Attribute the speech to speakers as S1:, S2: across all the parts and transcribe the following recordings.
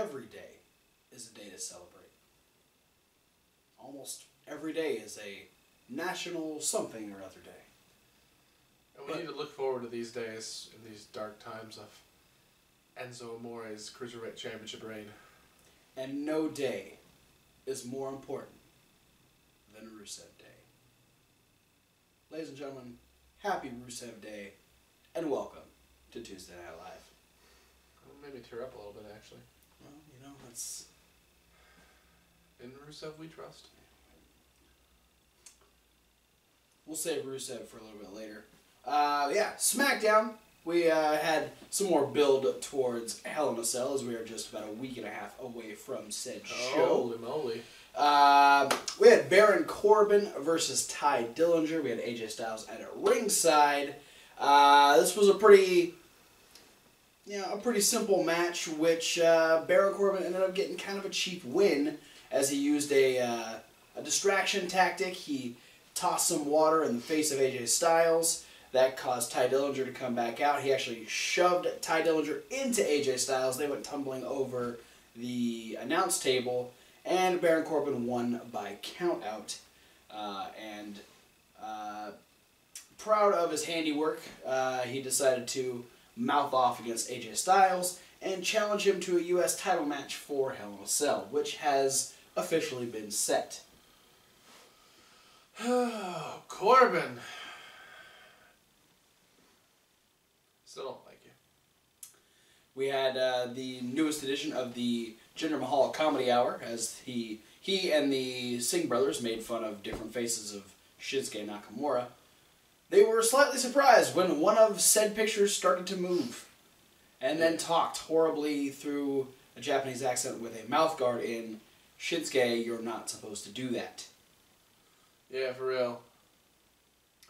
S1: every day is a day to celebrate. Almost every day is a national something or other day.
S2: And we
S1: But-
S2: need to look forward to these days in these dark times of Enzo Amore's Cruiserweight Championship reign.
S1: And no day is more important than Rusev Day. Ladies and gentlemen, happy Rusev Day and welcome to Tuesday Night Live.
S2: Me tear up a little bit, actually.
S1: That's
S2: In Rusev we trust.
S1: we'll save Rusev for a little bit later. Uh, yeah, SmackDown. We uh, had some more build towards Hell in a Cell as we are just about a week and a half away from said show.
S2: Holy moly.
S1: Uh, we had Baron Corbin versus Tye Dillinger. We had AJ Styles at ringside. Uh, this was a pretty, you know, a pretty simple match, which uh, Baron Corbin ended up getting kind of a cheap win as he used a uh, a distraction tactic. He tossed some water in the face of AJ Styles. That caused Tye Dillinger to come back out. He actually shoved Tye Dillinger into AJ Styles. They went tumbling over the announce table, and Baron Corbin won by countout. Uh, and uh, proud of his handiwork, uh, he decided to mouth off against AJ Styles and challenge him to a U.S. title match for Hell in a Cell, which has officially been set.
S2: Corbin. Still don't like you.
S1: We had uh, the newest edition of the Jinder Mahal Comedy Hour, as he he and the Singh brothers made fun of different faces of Shinsuke Nakamura. They were slightly surprised when one of said pictures started to move, and then talked horribly through a Japanese accent with a mouth guard in. Shinsuke, you're not supposed to do that.
S2: Yeah, for real.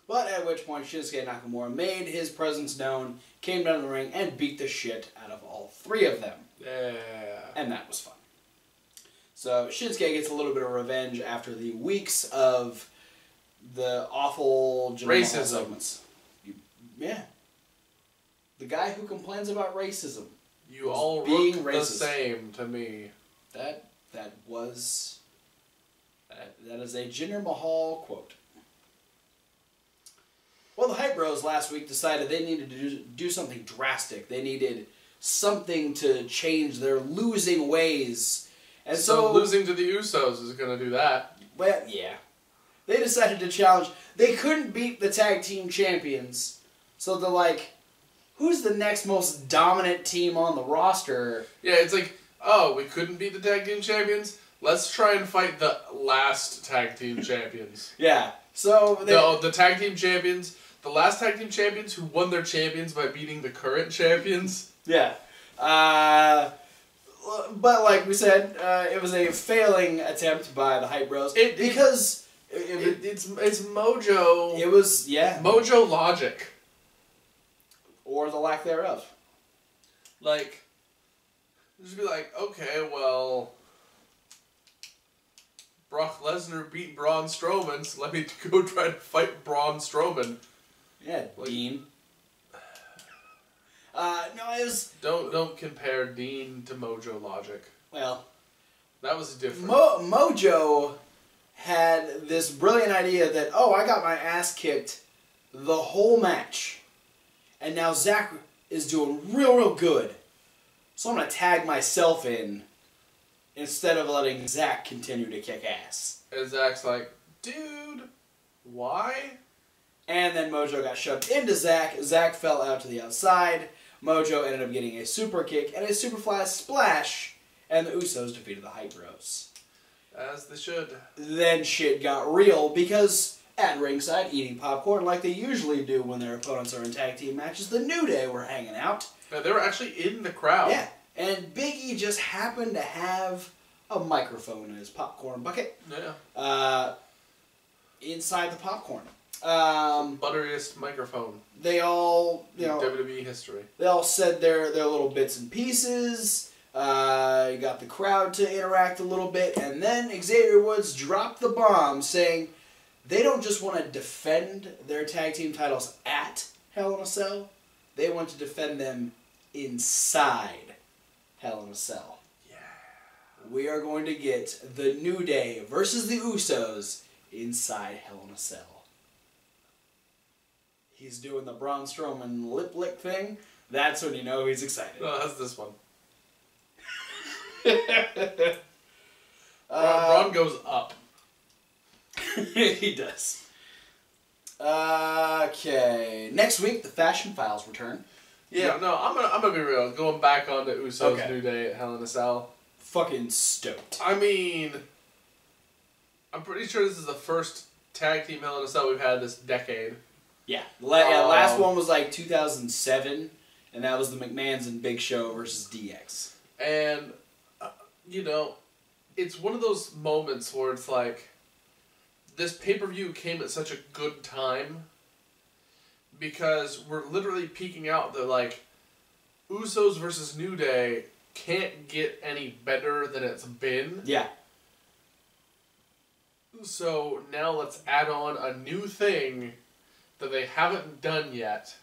S1: But at which point Shinsuke Nakamura made his presence known, came down the ring, and beat the shit out of all three of them.
S2: Yeah.
S1: and that was fun. So Shinsuke gets a little bit of revenge after the weeks of the awful
S2: Racism.
S1: You, yeah, the guy who complains about racism.
S2: You all
S1: being
S2: look the same to me.
S1: That that was that, that is a Jinder Mahal quote. Well, the Hype Bros last week decided they needed to do, do something drastic. They needed something to change their losing ways. And
S2: so,
S1: so,
S2: losing to the Usos is gonna do that.
S1: well, yeah. They decided to challenge. They couldn't beat the tag team champions. So they're like, who's the next most dominant team on the roster?
S2: Yeah, it's like, oh, we couldn't beat the tag team champions. Let's try and fight the last tag team champions.
S1: Yeah. So they,
S2: the, the tag team champions, the last tag team champions who won their champions by beating the current champions.
S1: Yeah. Uh, but like we said, uh, it was a failing attempt by the Hype Bros.
S2: It- it-
S1: because it,
S2: It,
S1: it,
S2: it's it's Mojo,
S1: it was yeah,
S2: Mojo logic.
S1: or the lack thereof.
S2: Like, just be like, okay, well, Brock Lesnar beat Braun Strowman, so let me go try to fight Braun Strowman.
S1: Yeah,
S2: Like-
S1: Dean. Uh, no, it was
S2: Don't don't compare Dean to Mojo logic.
S1: well.
S2: That was different.
S1: Mo- Mojo had this brilliant idea that oh, I got my ass kicked the whole match, and now Zack is doing real, real good. So I'm gonna tag myself in instead of letting Zack continue to kick ass.
S2: and Zack's like, dude, why?
S1: And then Mojo got shoved into Zack. Zack fell out to the outside. Mojo ended up getting a super kick and a super fly splash, and the Usos defeated the Hype Bros.
S2: As they should.
S1: then shit got real because at ringside, eating popcorn like they usually do when their opponents are in tag team matches, the New Day were hanging out.
S2: Yeah, they were actually in the crowd.
S1: Yeah, and Big E just happened to have a microphone in his popcorn bucket
S2: Yeah.
S1: uh, inside the popcorn. Um,
S2: Butteriest microphone
S1: they all, you know,
S2: WWE history.
S1: they all said their their little bits and pieces. Uh, you got the crowd to interact a little bit, and then Xavier Woods dropped the bomb, saying they don't just want to defend their tag team titles at Hell in a Cell; they want to defend them inside Hell in a Cell.
S2: Yeah.
S1: we are going to get the New Day versus the Usos inside Hell in a Cell. He's doing the Braun Strowman lip lick thing. That's when you know he's excited.
S2: No, that's this one.
S1: Uh,
S2: Braun goes up.
S1: he does. Okay. Next week, the Fashion Files return.
S2: Yeah, no, I'm gonna I'm gonna be real. Going back on the Usos
S1: Okay.
S2: New Day at Hell in a Cell.
S1: Fucking stoked.
S2: I mean, I'm pretty sure this is the first tag team Hell in a Cell we've had this decade.
S1: Yeah. La- yeah last
S2: Um,
S1: one was like 2007, and that was the McMahons and Big Show versus DX.
S2: And, uh, you know, it's one of those moments where it's like, this pay per view came at such a good time because we're literally peaking out that, like, Usos versus New Day can't get any better than it's been.
S1: Yeah.
S2: So now let's add on a new thing that they haven't done yet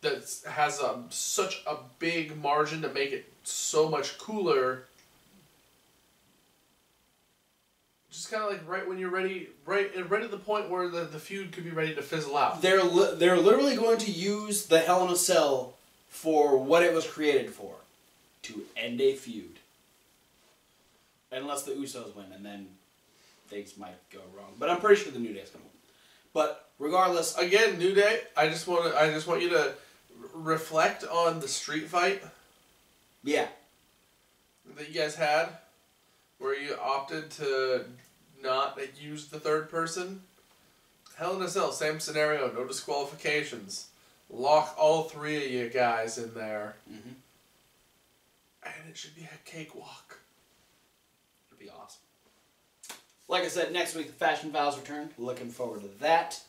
S2: that has a, such a big margin to make it so much cooler. Just kind of like right when you're ready, right, and right at the point where the, the feud could be ready to fizzle out.
S1: They're li- they're literally going to use the Hell in a Cell for what it was created for, to end a feud. Unless the Usos win, and then things might go wrong. But I'm pretty sure the New Day's gonna win. But regardless,
S2: Again, New Day. I just want to. I just want you to reflect on the street fight
S1: yeah,
S2: that you guys had, where you opted to not that use the third person. Hell in a Cell, same scenario, no disqualifications. Lock all three of you guys in there,
S1: Mhm.
S2: and it should be a cakewalk.
S1: it'll be awesome. Like I said, next week the Fashion Files return. Looking forward to that.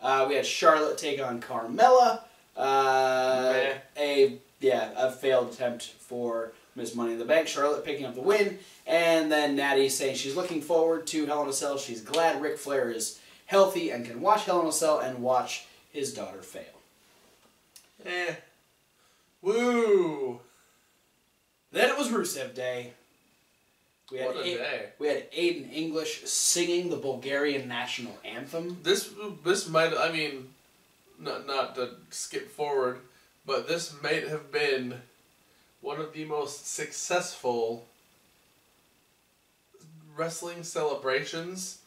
S1: Uh, we had Charlotte take on Carmella. Uh,
S2: Meh.
S1: a yeah, a failed attempt for Miss Money in the Bank. Charlotte picking up the win, and then Natty saying she's looking forward to Hell in a Cell. She's glad Ric Flair is healthy and can watch Hell in a Cell and watch his daughter fail.
S2: Eh. Woo!
S1: Then it was Rusev Day. We had
S2: What a
S1: A-
S2: day.
S1: we had Aiden English singing the Bulgarian national anthem.
S2: This this might. I mean, not not to skip forward, but this might have been one of the most successful wrestling celebrations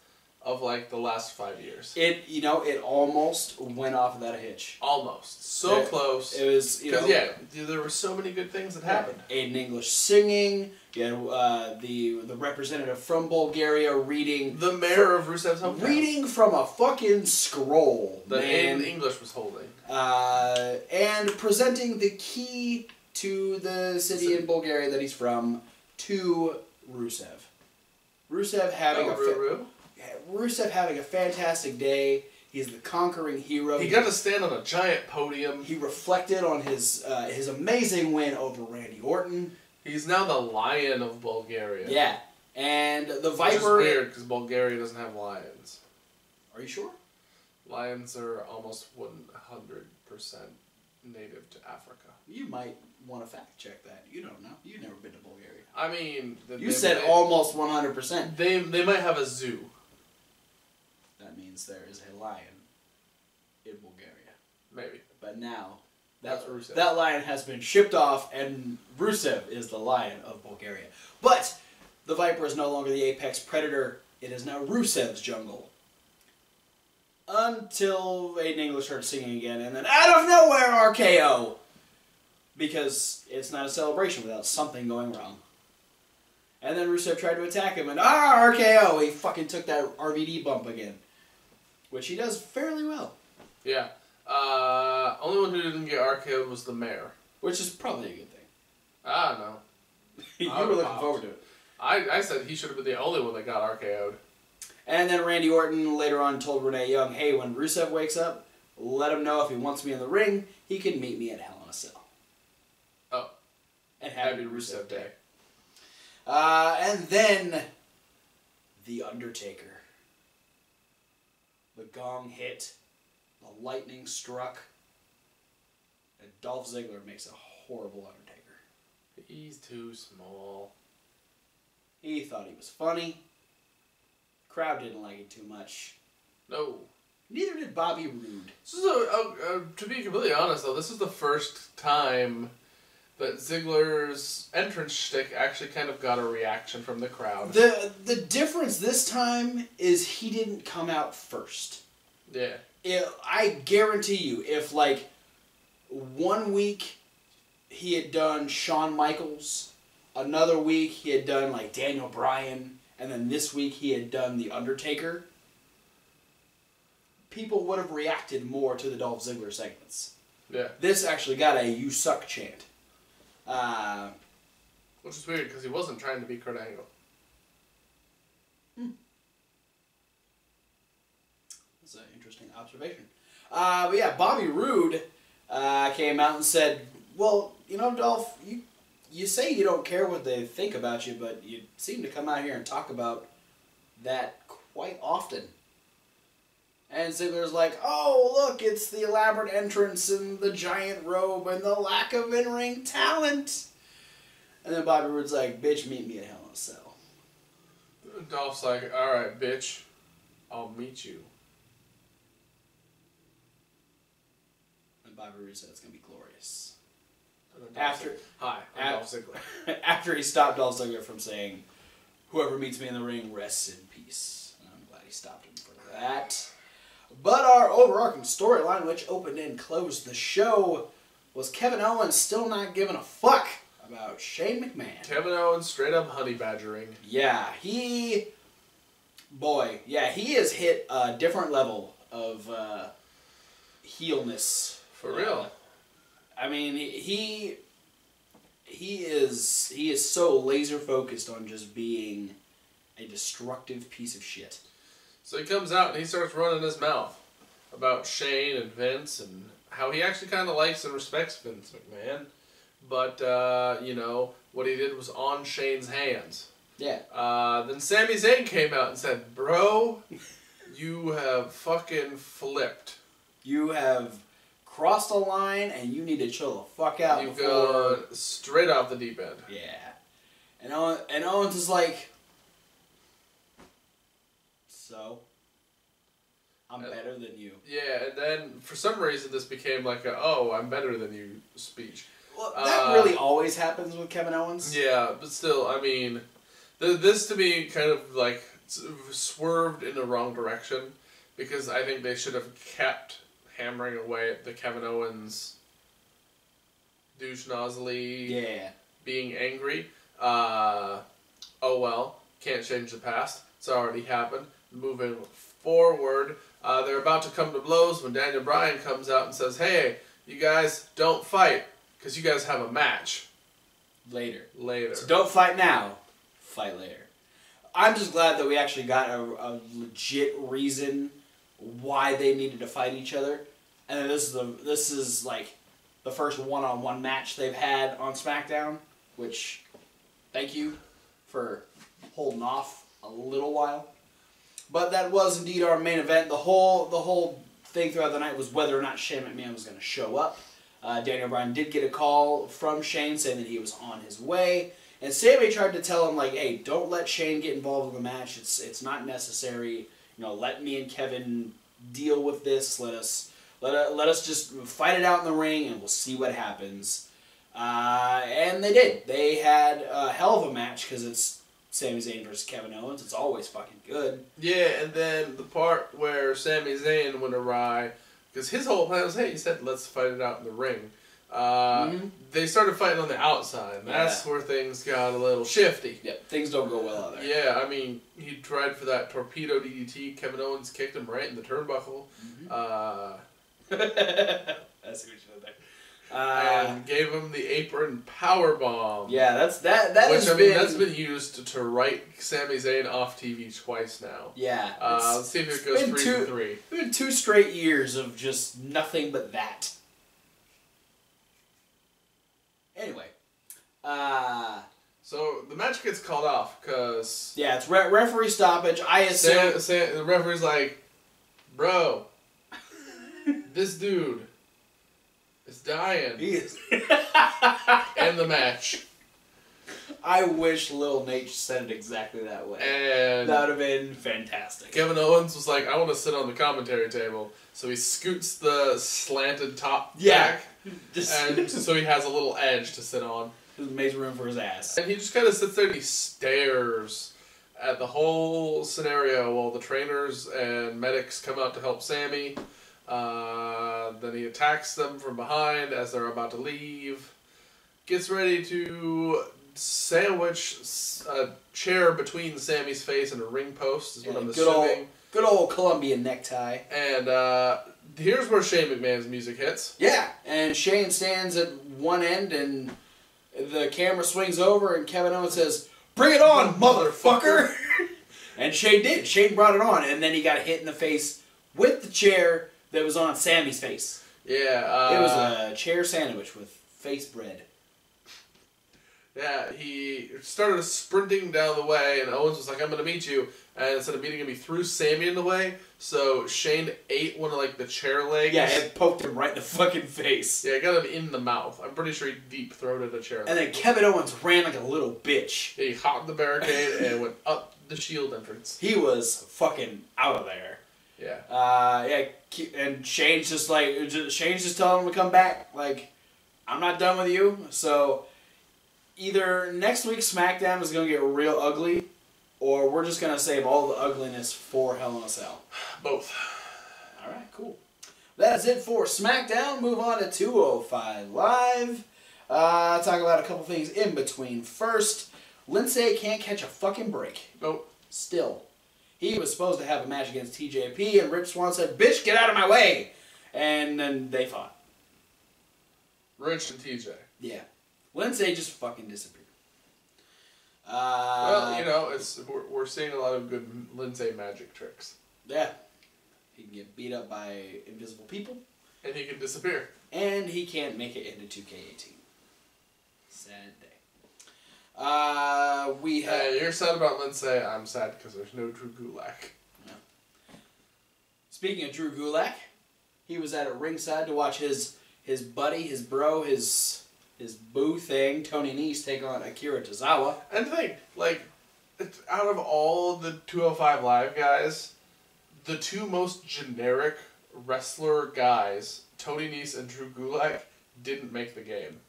S2: of like the last five years.
S1: It you know it almost went off without a hitch.
S2: Almost so
S1: It-
S2: close.
S1: It was you know
S2: Because yeah, there were so many good things that happened.
S1: Aiden English singing. You had uh, the the representative from Bulgaria reading
S2: The mayor of Rusev's hometown.
S1: reading from a fucking scroll,
S2: that. Aiden English was holding.
S1: uh, and presenting the key to the city in Bulgaria that he's from to Rusev. Rusev having
S2: Oh,
S1: a fa-
S2: Ruru.
S1: Rusev having a fantastic day. He's the conquering hero.
S2: He got to stand on a giant podium.
S1: He reflected on his uh, his amazing win over Randy Orton.
S2: He's now the lion of Bulgaria.
S1: Yeah, and the
S2: Which is
S1: Viper.
S2: weird because Bulgaria doesn't have lions.
S1: Are you sure?
S2: Lions are almost one hundred percent native to Africa.
S1: You might want to fact check that. You don't know. You've never been to Bulgaria.
S2: I mean, th-
S1: You said
S2: they,
S1: almost 100%.
S2: They they might have a zoo.
S1: That means there is a lion in Bulgaria.
S2: Maybe
S1: But now,
S2: That's
S1: that,
S2: Rusev.
S1: that lion has been shipped off, and Rusev is the lion of Bulgaria. But the Viper is no longer the apex predator. It is now Rusev's jungle. Until Aiden English starts singing again, and then out of nowhere, RKO! Because it's not a celebration without something going wrong. And then Rusev tried to attack him, and ah, RKO! He fucking took that RVD bump again. Which he does fairly well.
S2: yeah. Uh, only one who didn't get RKO'd was the mayor.
S1: Which is probably a good thing.
S2: I don't know.
S1: you
S2: I
S1: were looking
S2: opt.
S1: forward to it.
S2: I, I said he should have been the only one that got RKO'd.
S1: And then Randy Orton later on told Renee Young, hey, when Rusev wakes up, let him know if he wants me in the ring, he can meet me at Hell in a Cell.
S2: Oh.
S1: And
S2: Happy Rusev Day.
S1: Uh, and then The Undertaker. The gong hit, the lightning struck, and Dolph Ziggler makes a horrible Undertaker.
S2: He's too small.
S1: He thought he was funny. Crowd didn't like it too much.
S2: No.
S1: Neither did Bobby Roode.
S2: This is a, a, a, to be completely honest though, this is the first time that Ziggler's entrance shtick actually kind of got a reaction from the crowd.
S1: The the difference this time is he didn't come out first.
S2: yeah.
S1: It, I guarantee you, if like one week he had done Shawn Michaels, another week he had done like Daniel Bryan, and then this week he had done The Undertaker, people would have reacted more to the Dolph Ziggler segments.
S2: Yeah.
S1: This actually got a "You suck" chant. Uh,
S2: Which is weird because he wasn't trying to be Kurt Angle.
S1: That's an interesting observation. Uh, but yeah, Bobby Roode uh, came out and said, "Well, you know, Dolph, you you say you don't care what they think about you, but you seem to come out here and talk about that quite often." And Ziggler's like, "Oh, look, it's the elaborate entrance and the giant robe and the lack of in-ring talent." And then Bobby Roode's like, "Bitch, meet me at Hell in a Cell."
S2: Dolph's like, alright, bitch, I'll meet you.
S1: And Bobby Roode said it's gonna be glorious.
S2: And then Dolph's
S1: After-
S2: Hi, I'm Dolph Ziggler.
S1: after he stopped Dolph Ziggler from saying, "Whoever meets me in the ring rests in peace." And I'm glad he stopped him for that. But our overarching storyline, which opened and closed the show, was Kevin Owens still not giving a fuck about Shane McMahon.
S2: Kevin Owens straight up honey badgering.
S1: Yeah, he, boy, yeah, he has hit a different level of uh, heelness.
S2: For real.
S1: I mean, he- he he is he is so laser focused on just being a destructive piece of shit.
S2: So he comes out and he starts running his mouth about Shane and Vince and how he actually kind of likes and respects Vince McMahon. But, uh, you know, what he did was on Shane's hands.
S1: Yeah,
S2: Uh, then Sami Zayn came out and said, Bro, you have fucking flipped.
S1: you have crossed a line, and you need to chill the fuck out.
S2: You've
S1: before...
S2: gone straight off the deep end.
S1: Yeah, and Owen, and Owens is like, so. I'm
S2: Uh,
S1: better than you.
S2: Yeah, and then for some reason this became like a, oh, I'm better than you speech.
S1: Well, that
S2: Uh,
S1: really always happens with Kevin Owens.
S2: Yeah, but still, I mean, th- this to me kind of like swerved in the wrong direction because I think they should have kept hammering away at the Kevin Owens douche nozzly
S1: Yeah.
S2: being angry. Uh, oh well, can't change the past. It's already happened. Moving forward, uh, they're about to come to blows when Daniel Bryan comes out and says, "Hey, you guys don't fight because you guys have a match
S1: Later.
S2: later."
S1: So don't fight now. Fight later. I'm just glad that we actually got a, a legit reason why they needed to fight each other, and this is the this is like the first one-on-one match they've had on SmackDown, which thank you for holding off a little while. But that was indeed our main event. The whole the whole thing throughout the night was whether or not Shane McMahon was going to show up. Uh, Daniel Bryan did get a call from Shane saying that he was on his way, and Sami tried to tell him like, "Hey, don't let Shane get involved in the match. It's it's not necessary. You know, let me and Kevin deal with this. Let us let uh, let us just fight it out in the ring, and we'll see what happens." Uh, and they did. They had a hell of a match because it's Sami Zayn versus Kevin Owens. It's always fucking good.
S2: Yeah, and then the part where Sami Zayn went awry, because his whole plan was, hey, he said, let's fight it out in the ring. Uh,
S1: Mhm.
S2: They started fighting on the outside. That's where things got a little shifty.
S1: Yep, things don't go well out there.
S2: Yeah, I mean, he tried for that torpedo DDT. Kevin Owens kicked him right in the turnbuckle. Uh,
S1: That's what you did there. Uh,
S2: and gave him the apron power bomb.
S1: yeah, that's that. That
S2: Which I mean,
S1: been,
S2: that's been used to, write Sami Zayn off TV twice now.
S1: yeah.
S2: Uh, let's see if it goes three to three.
S1: It's been two straight years of just nothing but that. Anyway, uh,
S2: So the match gets called off because
S1: yeah, it's re- referee stoppage. I assume.
S2: Sam, Sam, the referee's like, bro, this dude is dying.
S1: He is.
S2: End the match.
S1: I wish Lil Nate said it exactly that way.
S2: And
S1: that would have been fantastic.
S2: Kevin Owens was like, I want to sit on the commentary table. So he scoots the slanted top
S1: Yeah.
S2: back.
S1: Just
S2: And so he has a little edge to sit on.
S1: makes room for his ass.
S2: And he just kind of sits there and he stares at the whole scenario while the trainers and medics come out to help Sami. Uh, then he attacks them from behind as they're about to leave. Gets ready to sandwich a chair between Sami's face and a ring post, is what I'm
S1: good old,
S2: assuming.
S1: good old Colombian necktie.
S2: And uh, here's where Shane McMahon's music hits.
S1: Yeah, and Shane stands at one end, and the camera swings over, and Kevin Owens says, "Bring it on, motherfucker!" and Shane did. Shane brought it on, and then he got hit in the face with the chair that was on Sami's face.
S2: Yeah, uh,
S1: it was a chair sandwich with face bread.
S2: Yeah, he started sprinting down the way, and Owens was like, "I'm gonna meet you." And instead of meeting him, he threw Sammy in the way. So Shane ate one of like the chair legs.
S1: Yeah, it poked him right in the fucking face.
S2: yeah, got him in the mouth. I'm pretty sure he deep throated a chair.
S1: And
S2: leg.
S1: then Kevin Owens ran like a little bitch.
S2: he hopped the barricade and went up the shield entrance.
S1: He was fucking out of there.
S2: Yeah,
S1: Uh, yeah, and Shane's just like just, Shane's just telling him to come back. Like, I'm not done with you. So, either next week SmackDown is gonna get real ugly, or we're just gonna save all the ugliness for Hell in a Cell.
S2: both.
S1: All right, cool. That's it for SmackDown. Move on to 205 Live. Uh, talk about a couple things in between. First, Lince can't catch a fucking break.
S2: Nope.
S1: Still. He was supposed to have a match against TJP, and Rich Swann said, Bitch, get out of my way! And then they fought.
S2: Rich and TJ.
S1: Yeah. Lince just fucking disappeared. Uh,
S2: well, you know, it's we're, we're seeing a lot of good Lince magic tricks,
S1: Yeah. He can get beat up by invisible people,
S2: and he can disappear.
S1: and he can't make it into 2K18. Sad day. Uh, we.
S2: Hey, you're sad about Lince. I'm sad because there's no Drew Gulak.
S1: Speaking of Drew Gulak, he was at a ringside to watch his his buddy, his bro, his his boo thing, Tony Nese, take on Akira Tozawa.
S2: And the thing, like, it's- out of all the 205 Live guys, the two most generic wrestler guys, Tony Nese and Drew Gulak, didn't make the game.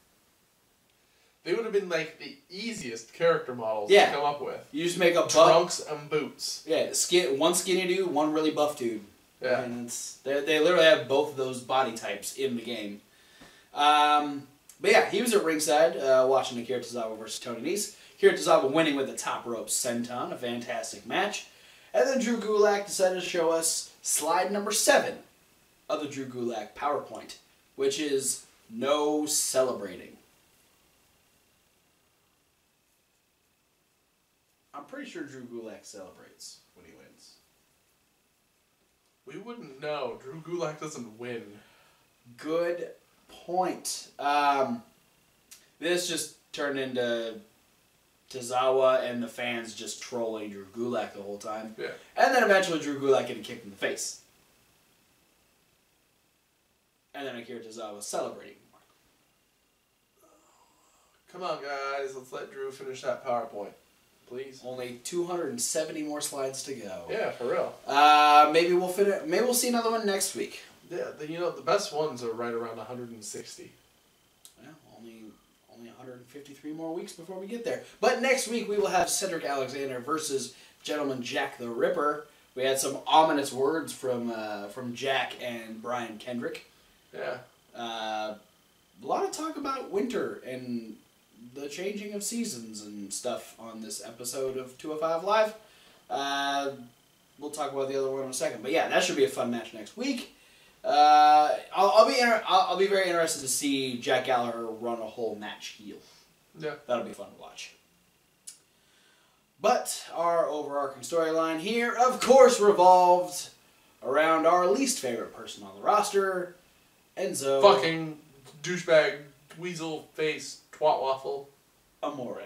S2: They would have been like the easiest character models
S1: Yeah.
S2: to come up with.
S1: You just make a buff.
S2: Trunks and boots.
S1: Yeah, skin, one skinny dude, one really buff dude.
S2: Yeah.
S1: And it's, they, they literally have both of those body types in the game. Um, but yeah, he was at ringside uh, watching Akira Tozawa versus Tony Nese. Akira Tozawa winning with the top rope senton, a fantastic match. And then Drew Gulak decided to show us slide number seven of the Drew Gulak PowerPoint, which is no celebrating. I'm pretty sure Drew Gulak celebrates when he wins.
S2: We wouldn't know. Drew Gulak doesn't win.
S1: Good point. Um, this just turned into Tozawa and the fans just trolling Drew Gulak the whole time.
S2: Yeah.
S1: And then eventually Drew Gulak getting kicked in the face. And then Akira Tozawa celebrating.
S2: Come on, guys. Let's let Drew finish that PowerPoint. Please.
S1: Only 270 more slides to go.
S2: Yeah, for real.
S1: Uh, maybe we'll fit it, maybe we'll see another one next week.
S2: Yeah, the, you know, the best ones are right around 160.
S1: Yeah, only only 153 more weeks before we get there. But next week we will have Cedric Alexander versus Gentleman Jack the Ripper. We had some ominous words from uh, from Jack and Brian Kendrick.
S2: Yeah.
S1: Uh, a lot of talk about winter and the changing of seasons and stuff on this episode of 205 Live. Uh, we'll talk about the other one in a second. But yeah, that should be a fun match next week. Uh, I'll, I'll be inter- I'll, I'll be very interested to see Jack Gallagher run a whole match heel.
S2: Yeah.
S1: That'll be fun to watch. But our overarching storyline here, of course, revolved around our least favorite person on the roster, Enzo
S2: Fucking douchebag, weasel face, twat waffle.
S1: Amore,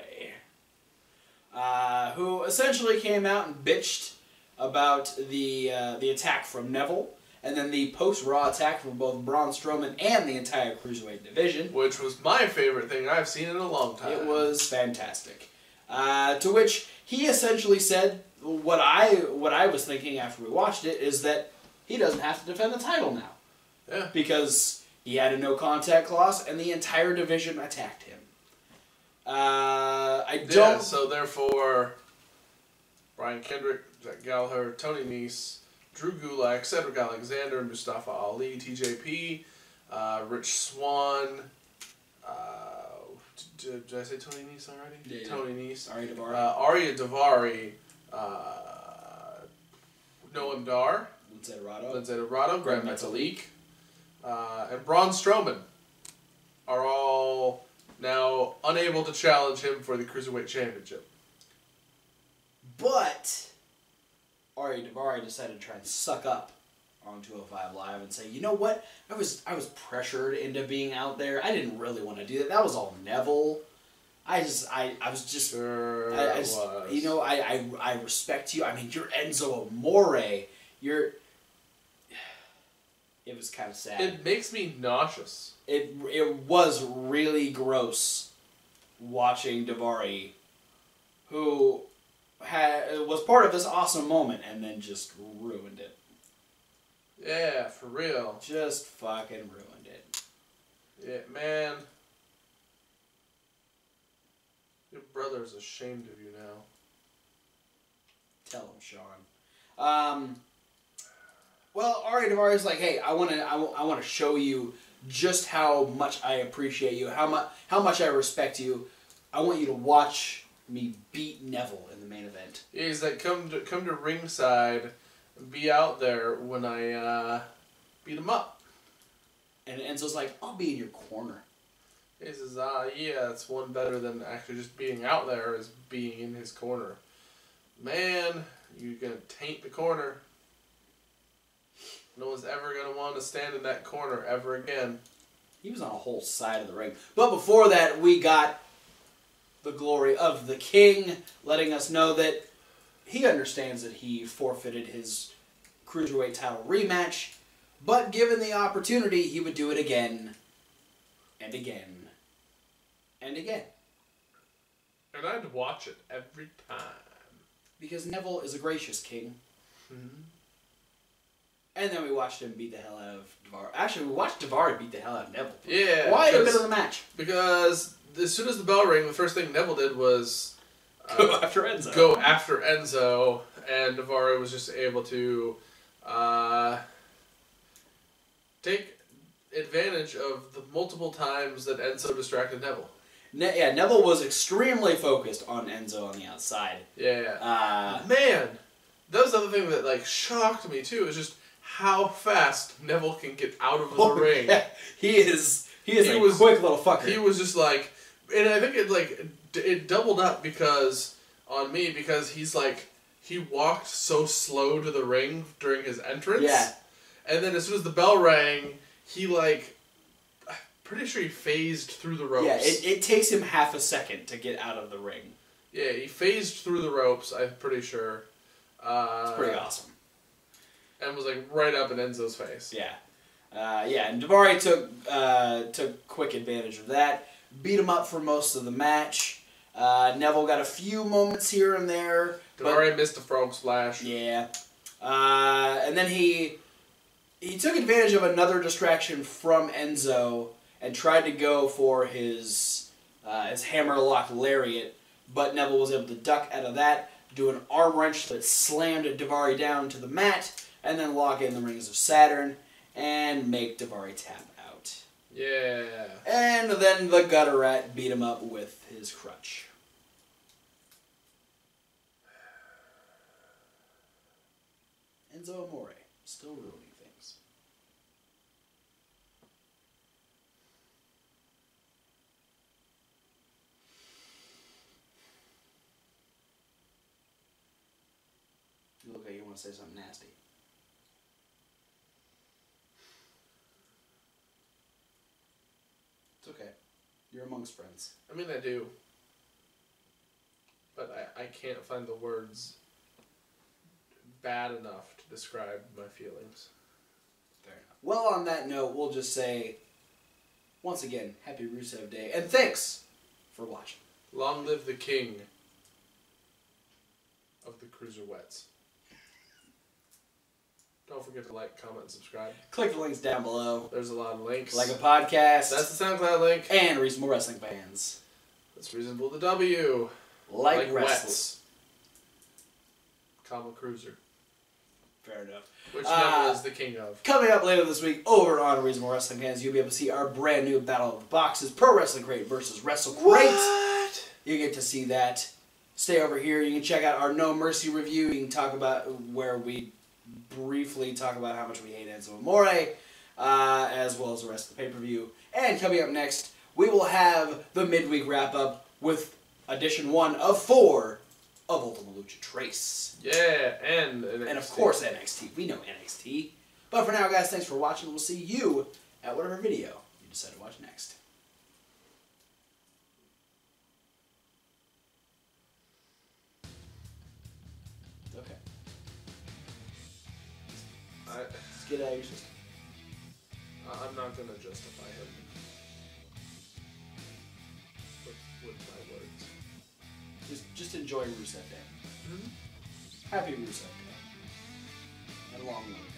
S1: uh, who essentially came out and bitched about the uh, the attack from Neville, and then the post Raw attack from both Braun Strowman and the entire cruiserweight division.
S2: Which was my favorite thing I've seen in a long time.
S1: It was fantastic. Uh, to which he essentially said what I what I was thinking after we watched it is that he doesn't have to defend the title now
S2: Yeah.
S1: because he had a no contact clause and the entire division attacked him. Uh, I don't.
S2: Yeah, so therefore, Brian Kendrick, Jack Gallagher, Tony Nese, Drew Gulak, Cedric Alexander, Mustafa Ali, TJP, uh, Rich Swann. Uh, did, did I say Tony Nese already?
S1: Yeah, yeah.
S2: Tony Nese.
S1: Sorry, Daivari.
S2: Uh, Ariya Daivari, uh, Noam Dar,
S1: Lince Dorado.
S2: Lince Dorado, Gran
S1: Gran
S2: Metalik, uh, and Braun Strowman are all now unable to challenge him for the Cruiserweight Championship.
S1: But Ari Daivari decided to try and suck up on 205 Live and say, you know what? I was I was pressured into being out there. I didn't really want to do that. That was all Neville. I just I, I was just
S2: Sure
S1: I, I just,
S2: was.
S1: you know I, I I respect you. I mean you're Enzo Amore. You're it was kind of sad.
S2: it makes me nauseous.
S1: it it was really gross watching Daivari, who had was part of this awesome moment and then just ruined it.
S2: Yeah, for real.
S1: Just fucking ruined it.
S2: Yeah, man. Your brother's ashamed of you now.
S1: Tell him, Sean. Um. Well, Ari Daivari's like, hey, I want to, I, I want to show you just how much I appreciate you, how much, how much I respect you. I want you to watch me beat Neville in the main event.
S2: Yeah, he's like, come to come to ringside, be out there when I uh, beat him up.
S1: And Enzo's like, I'll be in your corner.
S2: He says, ah, yeah, it's one better than actually just being out there is being in his corner. Man, you're gonna taint the corner. No one's ever gonna want to stand in that corner ever again.
S1: He was on a whole side of the ring. But before that, we got the glory of the king letting us know that he understands that he forfeited his cruiserweight title rematch, but given the opportunity, he would do it again and again and again.
S2: And I'd watch it every time.
S1: Because Neville is a gracious king.
S2: Mm-hmm.
S1: And then we watched him beat the hell out of Daivari. Actually, we watched Daivari beat the hell out of Neville.
S2: Yeah.
S1: Why a bit
S2: because-
S1: of the match?
S2: Because as soon as the bell rang, the first thing Neville did was uh,
S1: after Enzo.
S2: go after Enzo, and Navarro was just able to uh, take advantage of the multiple times that Enzo distracted Neville.
S1: Ne- yeah, Neville was extremely focused on Enzo on the outside.
S2: Yeah.
S1: Uh,
S2: Man, that was the other thing that like shocked me too. Is just how fast Neville can get out of the
S1: oh,
S2: ring.
S1: yeah, he is he is
S2: He
S1: a
S2: was-
S1: quick little fucker.
S2: He was just like, and I think it like it doubled up because on me because he's like he walked so slow to the ring during his entrance.
S1: Yeah.
S2: And then as soon as the bell rang, he like, I'm pretty sure he phased through the ropes.
S1: yeah, it, it takes him half a second to get out of the ring.
S2: yeah, he phased through the ropes. I'm pretty sure. Uh,
S1: It's pretty awesome.
S2: And was like right up in Enzo's face.
S1: Yeah, uh, yeah, and Daivari took uh, took quick advantage of that. Beat him up for most of the match. Uh, Neville got a few moments here and there. but-
S2: Daivari missed a frog splash.
S1: Yeah. Uh, and then he he took advantage of another distraction from Enzo and tried to go for his uh, his hammerlock lariat, but Neville was able to duck out of that, do an arm wrench that slammed Davari down to the mat, and then lock in the rings of Saturn and make Daivari tap out.
S2: Yeah.
S1: And then the gutter rat beat him up with his crutch. Enzo Amore, still ruining things. You look like you want to say something nasty. It's okay. You're amongst friends.
S2: I mean, I do. But I, I can't find the words bad enough to describe my feelings.
S1: Well, on that note, we'll just say, once again, happy Rusev Day, and thanks for watching.
S2: Long live the king. Of the Cruiserweights. Don't forget to like, comment, and subscribe.
S1: Click the links down below.
S2: There's a lot of links.
S1: Like a podcast.
S2: That's the SoundCloud link.
S1: and reasonable wrestling fans.
S2: That's reasonable. The W.
S1: Like, wrestling.
S2: Wets. Comma Cruiser.
S1: Fair enough.
S2: Which
S1: Uh,
S2: number is the king of?
S1: Coming up later this week over on Wreasonable Wrestling Fans, you'll be able to see our brand new Battle of the Boxes Pro Wrestling Crate versus Wrestle Crate.
S2: What?
S1: You get to see that. Stay over here. You can check out our No Mercy review. You can talk about where we briefly talk about how much we hate Enzo Amore, uh, as well as the rest of the pay per view. And coming up next, we will have the midweek wrap up with edition one of four of Ultima Lucha Tres.
S2: Yeah, and NXT.
S1: And of course NXT. We know NXT. But for now, guys, thanks for watching. We'll see you at whatever video you decide to watch next. Get out.
S2: I'm not gonna justify him with, with my words.
S1: Just, just enjoy Rusev Day.
S2: Mhm.
S1: Happy Rusev Day. And long live.